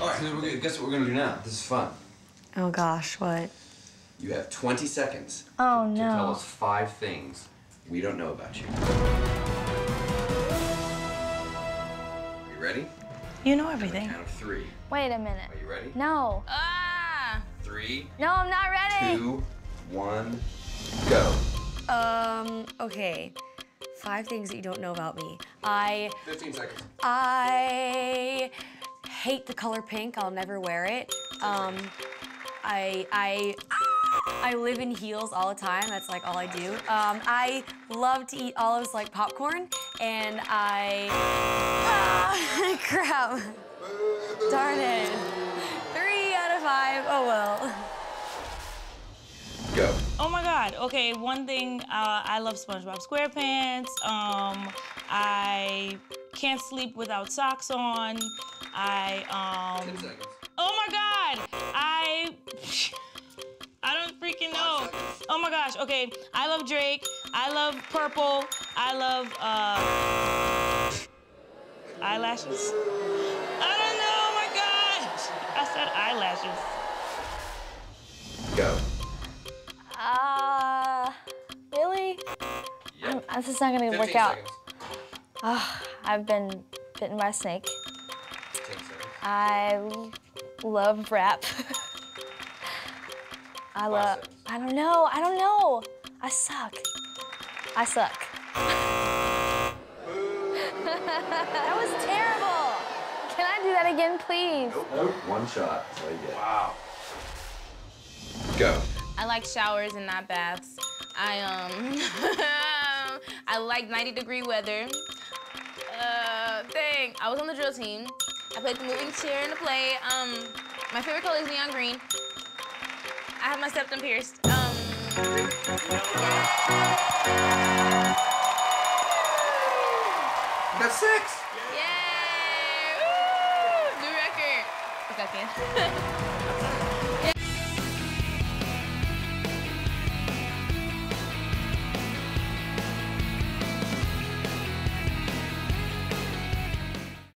All right, we're gonna, guess what we're gonna do now? This is fun. Oh gosh, what? You have 20 seconds Oh to tell us five things we don't know about you. Are you ready? You know everything. Count of three. Wait a minute. Are you ready? No. Ah! Three, No, I'm not ready. two, one, go. Um, okay. Five things that you don't know about me. I 15 seconds. I hate the color pink. I'll never wear it. Um, I I I live in heels all the time. That's like all I do. Um, I love to eat olives like popcorn, and I ah, crap. Darn it. Three out of five. Oh well. Go. Oh my God. Okay, one thing. Uh, I love SpongeBob SquarePants. Um, I can't sleep without socks on. I um. Oh my God. I. I don't freaking know. Oh my gosh. Okay. I love Drake. I love purple. I love uh. Eyelashes. I don't know. Oh my gosh. I said eyelashes. Go. Uh, really? Yep. This is not gonna 15 work out. seconds. Ah, I've been bitten by a snake. 10 seconds. I l- love rap. I love. I don't know. I don't know. I suck. I suck. that was terrible. Can I do that again, please? Nope. One shot. That's all you get. Wow. Go. I like showers and not baths. I um I like 90 degree weather. Uh dang, I was on the drill team. I played the moving chair in the play. Um my favorite color is neon green. I have my septum pierced. Um got six. Yay! Woo! New record. Second. Yay!